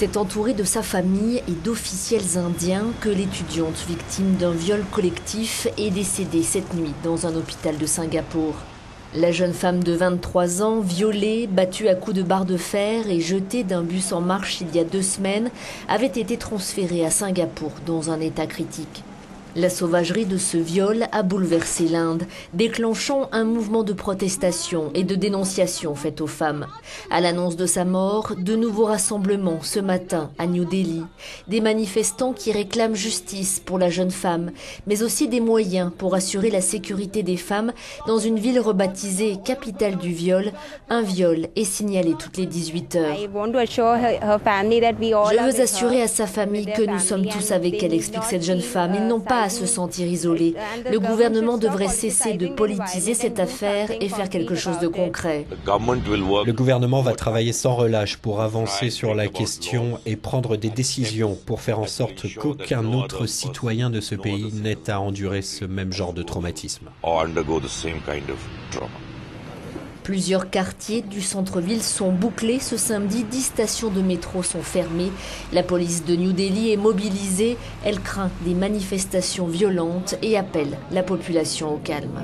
C'est entouré de sa famille et d'officiels indiens que l'étudiante victime d'un viol collectif est décédée cette nuit dans un hôpital de Singapour. La jeune femme de 23 ans, violée, battue à coups de barre de fer et jetée d'un bus en marche il y a deux semaines, avait été transférée à Singapour dans un état critique. La sauvagerie de ce viol a bouleversé l'Inde, déclenchant un mouvement de protestation et de dénonciation fait aux femmes. À l'annonce de sa mort, de nouveaux rassemblements ce matin à New Delhi. Des manifestants qui réclament justice pour la jeune femme, mais aussi des moyens pour assurer la sécurité des femmes dans une ville rebaptisée capitale du viol. Un viol est signalé toutes les 18 heures. Je veux assurer à sa famille que nous sommes tous avec elle, explique cette jeune femme. Ils n'ont pas à se sentir isolé. Le gouvernement devrait cesser de politiser cette affaire et faire quelque chose de concret. Le gouvernement va travailler sans relâche pour avancer sur la question et prendre des décisions pour faire en sorte qu'aucun autre citoyen de ce pays n'ait à endurer ce même genre de traumatisme. Plusieurs quartiers du centre-ville sont bouclés ce samedi. Dix stations de métro sont fermées. La police de New Delhi est mobilisée. Elle craint des manifestations violentes et appelle la population au calme.